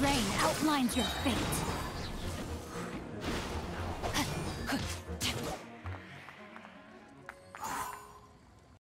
Rain outlines your fate.